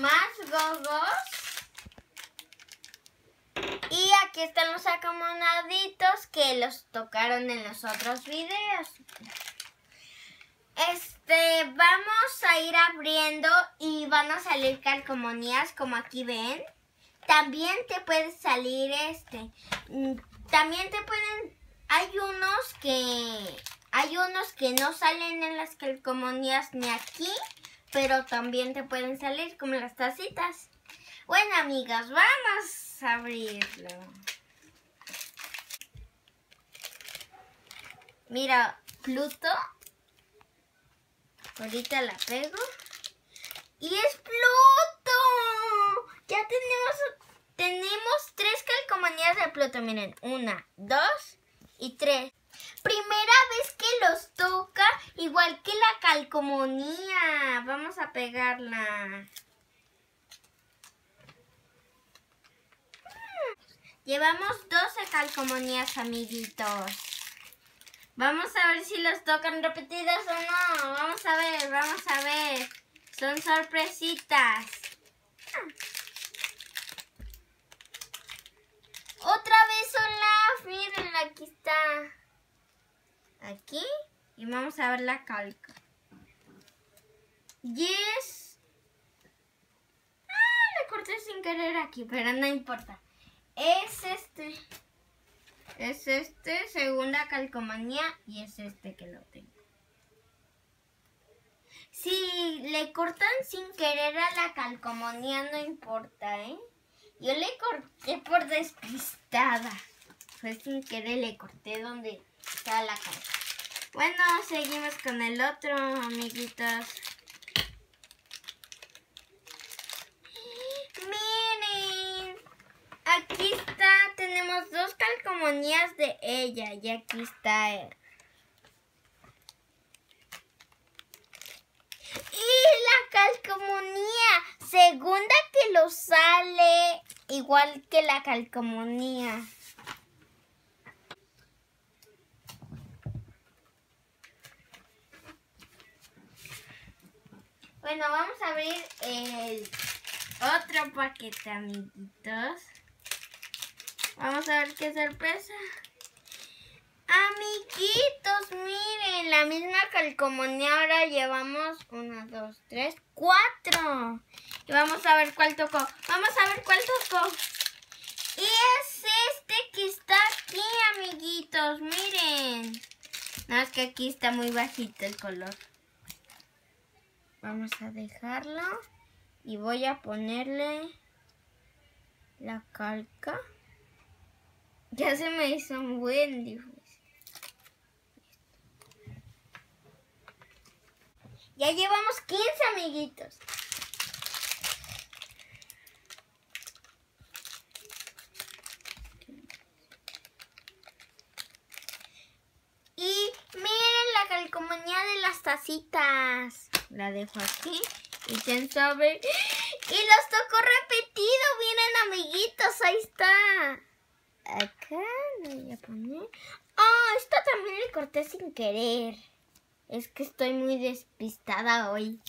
más gogos. Y aquí están los acomodaditos que los tocaron en los otros videos. Este, vamos a ir abriendo y van a salir calcomanías como aquí ven. También te puede salir este. Mm, también te pueden hay unos que hay unos que no salen en las calcomanías ni aquí, pero también te pueden salir como las tacitas. Bueno, amigas, vamos a abrirlo. Mira, Pluto. Ahorita la pego. ¡Y es Pluto! Ya tenemos, tenemos tres calcomanías de Pluto. Miren, una, dos y tres. Primera vez que los toca, igual que la calcomanía. Vamos a pegarla. Llevamos 12 calcomanías, amiguitos. Vamos a ver si los tocan repetidas o no. Vamos a ver, vamos a ver. Son sorpresitas. Otra vez Olaf, miren, aquí está. Aquí. Y vamos a ver la calca. Yes. Ah, le corté sin querer aquí, pero no importa. Es este. Es este, segunda calcomanía, y es este que lo tengo. Si le cortan sin querer a la calcomanía, no importa, ¿eh? Yo le corté por despistada. Fue sin querer, le corté donde está la cara. Bueno, seguimos con el otro, amiguitos. Miren, aquí está, tenemos dos de ella y aquí está él. Y la calcomanía, segunda que lo sale igual que la calcomanía. Bueno, vamos a abrir el otro paquete, amiguitos. Vamos a ver qué sorpresa. Amiguitos, miren, la misma calcomanía. Ahora llevamos uno, dos, tres, cuatro. Y vamos a ver cuál tocó. Vamos a ver cuál tocó. Y es este que está aquí, amiguitos. Miren. No, es que aquí está muy bajito el color. Vamos a dejarlo. Y voy a ponerle la calca. Ya se me hizo un buen dibujo. Ya llevamos 15 amiguitos. Y miren la calcomanía de las tacitas. La dejo aquí. Y quién sabe. Y los tocó repetido. Miren amiguitos, ahí está. Acá lo voy a poner. Ah, esta también le corté sin querer. Es que estoy muy despistada hoy.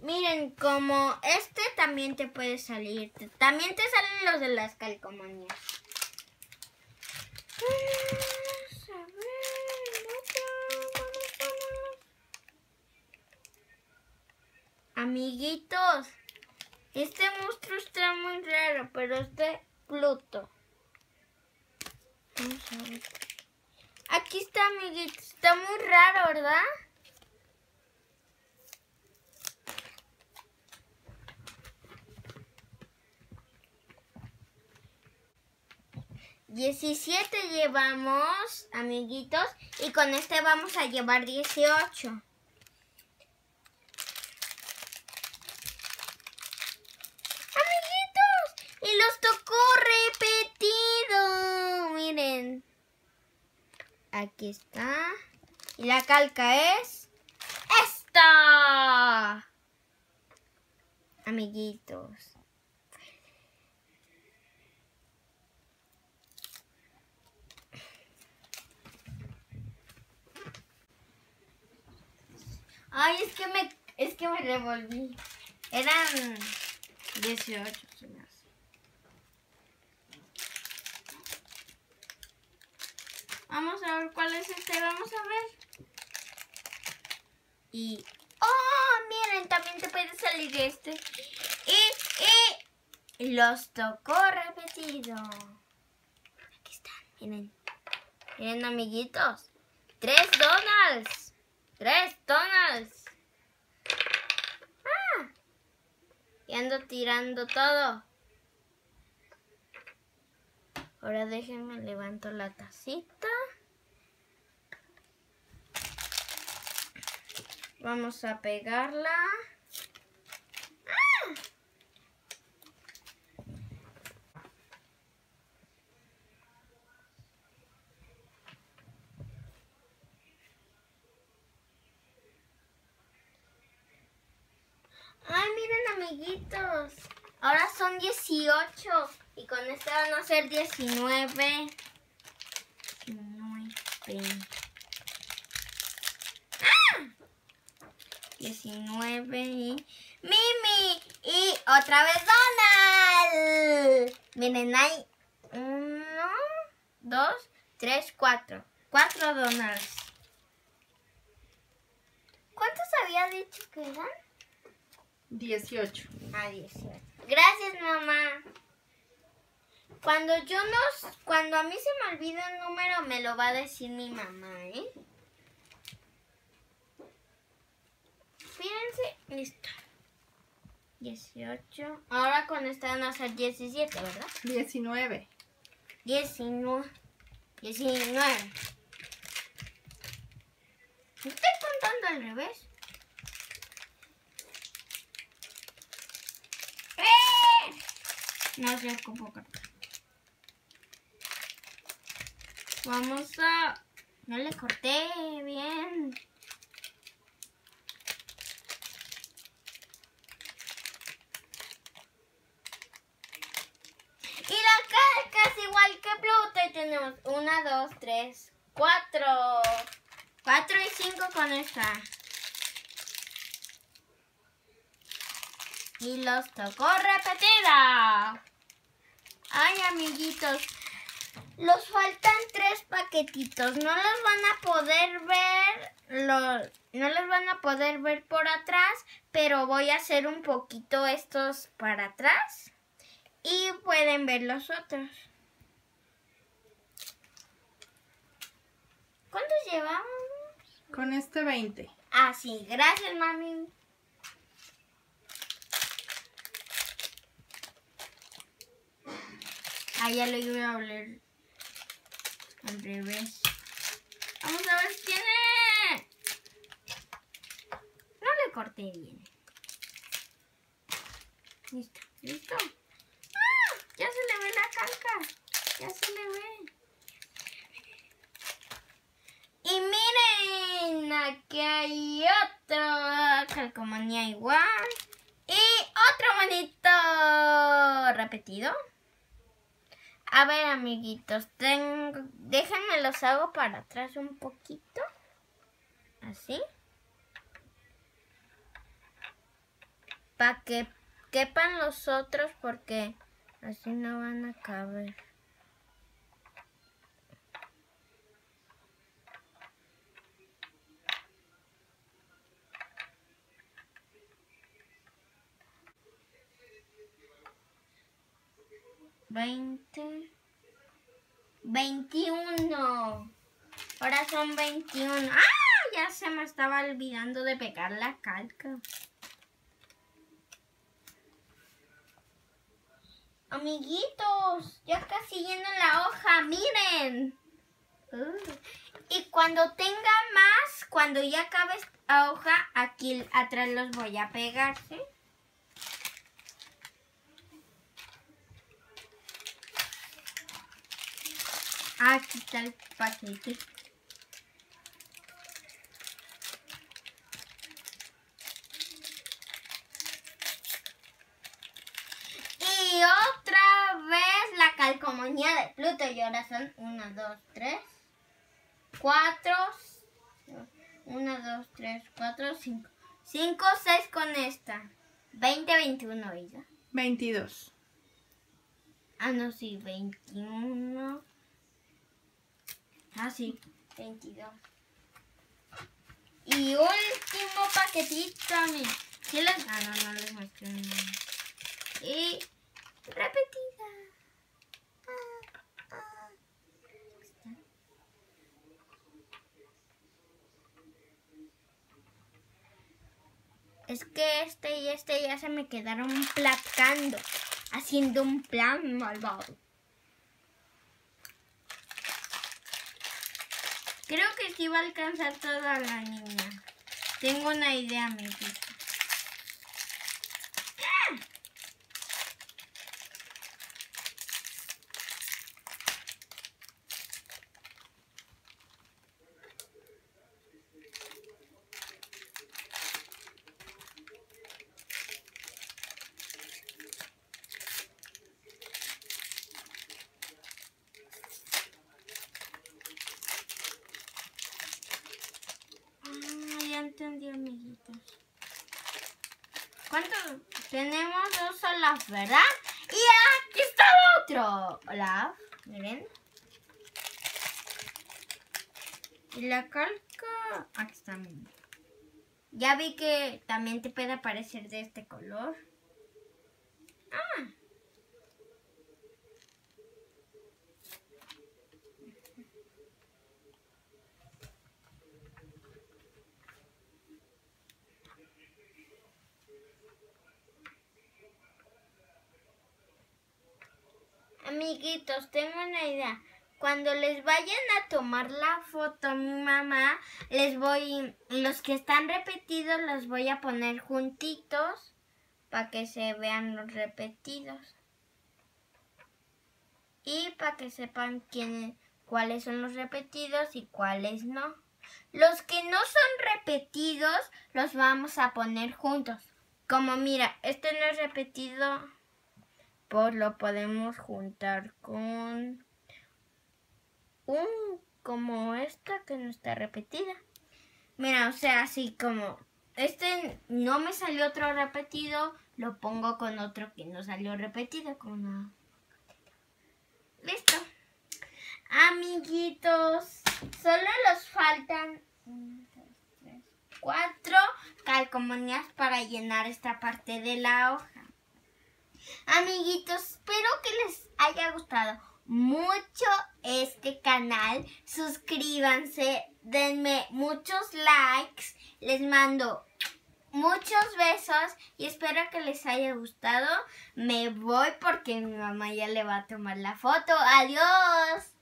Miren, como este también te puede salir. También te salen los de las calcomanías. Amiguitos, este monstruo está muy raro, pero es de Pluto. Aquí está, amiguitos. Está muy raro, ¿verdad? 17 llevamos, amiguitos, y con este vamos a llevar 18. Y los tocó repetido. Miren. Aquí está. Y la calca es esta. Amiguitos. Ay, es que me, es que me revolví. Eran 18. Vamos a ver cuál es este, vamos a ver. Y... ¡Oh! Miren, también te puede salir este. Y, y... Los tocó repetido. Aquí están, miren. Miren, amiguitos. Tres Donalds. Tres Donalds. Ah. Y ando tirando todo. Ahora déjenme levanto la tacita. Vamos a pegarla. ¡Ah! Ay, miren amiguitos. Ahora son 18 y con este van a ser 19. 19. 19 y Mimi y otra vez Donald. Miren, hay uno, dos, tres, cuatro. Cuatro Donalds. ¿Cuántos había dicho que eran? 18. Ah, 18. Gracias, mamá. Cuando yo no, cuando a mí se me olvida el número, me lo va a decir mi mamá, ¿eh? Listo. 18. Ahora con esta van a ser 17, ¿verdad? 19. 19. 19. ¿Estoy contando al revés? ¡Eh! No sé cómo cortar. Vamos a... No le corté bien. Y la calca es igual que Pluto y tenemos una, dos, tres, cuatro. Cuatro y cinco con esta. Y los tocó repetida. Ay, amiguitos. Los faltan tres paquetitos. No los van a poder ver. Los, no los van a poder ver por atrás. Pero voy a hacer un poquito estos para atrás. Y pueden ver los otros. ¿Cuántos llevamos? Con este 20. Ah, sí. Gracias, mami. Ah, ya lo iba a hablar al revés. Vamos a ver si tiene. No le corté bien. Listo, listo. ¡Ah! Ya se le ve la calca. Ya se le ve. Y miren, aquí hay otro calcomanía igual. Y otro bonito repetido. A ver, amiguitos, tengo, déjenme los hago para atrás un poquito. Así. Para que quepan los otros porque así no van a caber. Veinte. Veintiuno. Ahora son veintiuno. ¡Ah! Ya se me estaba olvidando de pegar la calca. Amiguitos, ya casi lleno la hoja, miren. Y cuando tenga más, cuando ya acabe esta hoja, aquí atrás los voy a pegar, ¿sí? Aquí está el paquete. Y otra vez la calcomanía de Pluto. Y ahora son 1, 2, 3, 4, 1, 2, 3, 4, 5. 5, 6 con esta. 20, 21, ¿verdad? 22. Ah, no, sí, 21. Ah, sí, 22. Y último paquetito, mi. ¿Sí les... Ah, no, no les muestro nada. Y repetida. Ah, ah. Es que este y este ya se me quedaron placando, haciendo un plan malvado. Creo que sí va a alcanzar toda la niña. Tengo una idea, amiguito. Ah, ya entendí, amiguitos. ¿Cuántos? Tenemos dos Olaf, ¿verdad? Y aquí está otro Olaf. Miren. Y la calca... Aquí está. Ya vi que también te puede aparecer de este color. Ah. Amiguitos, tengo una idea. Cuando les vayan a tomar la foto mi mamá, les voy, los que están repetidos los voy a poner juntitos para que se vean los repetidos. Y para que sepan quién, cuáles son los repetidos y cuáles no. Los que no son repetidos los vamos a poner juntos. Como mira, este no es repetido pues lo podemos juntar con un como esta que no está repetida. Mira, o sea, así como este no me salió otro repetido, lo pongo con otro que no salió repetido, con una... Listo. Amiguitos, solo los faltan cuatro calcomanías para llenar esta parte de la hoja. Amiguitos, espero que les haya gustado mucho este canal. Suscríbanse, denme muchos likes. Les mando muchos besos y espero que les haya gustado. Me voy porque mi mamá ya le va a tomar la foto. Adiós.